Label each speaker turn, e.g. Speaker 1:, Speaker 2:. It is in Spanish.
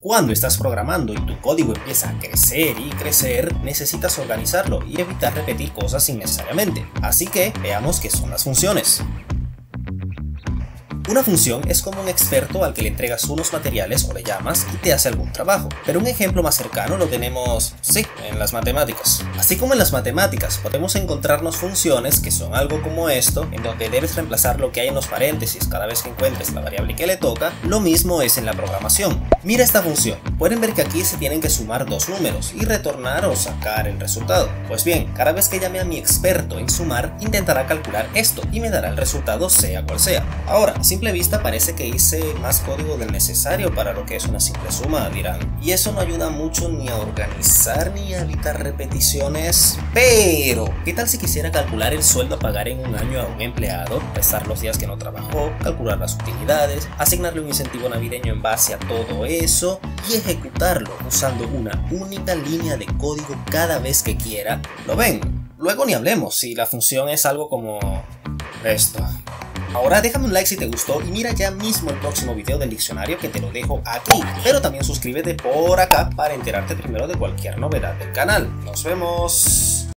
Speaker 1: Cuando estás programando y tu código empieza a crecer y crecer, necesitas organizarlo y evitar repetir cosas innecesariamente. Así que veamos qué son las funciones. Una función es como un experto al que le entregas unos materiales o le llamas y te hace algún trabajo, pero un ejemplo más cercano lo tenemos, sí, en las matemáticas. Así como en las matemáticas podemos encontrarnos funciones que son algo como esto, en donde debes reemplazar lo que hay en los paréntesis cada vez que encuentres la variable que le toca, lo mismo es en la programación. Mira esta función, pueden ver que aquí se tienen que sumar dos números y retornar o sacar el resultado. Pues bien, cada vez que llame a mi experto en sumar, intentará calcular esto y me dará el resultado sea cual sea. Ahora, si simple vista parece que hice más código del necesario para lo que es una simple suma, dirán. Y eso no ayuda mucho ni a organizar ni a evitar repeticiones. Pero, ¿qué tal si quisiera calcular el sueldo a pagar en un año a un empleado, restar los días que no trabajó, calcular las utilidades, asignarle un incentivo navideño en base a todo eso y ejecutarlo usando una única línea de código cada vez que quiera? ¿Lo ven? Luego ni hablemos si la función es algo como esto. Ahora déjame un like si te gustó y mira ya mismo el próximo video del diccionario que te lo dejo aquí. Pero también suscríbete por acá para enterarte primero de cualquier novedad del canal. Nos vemos.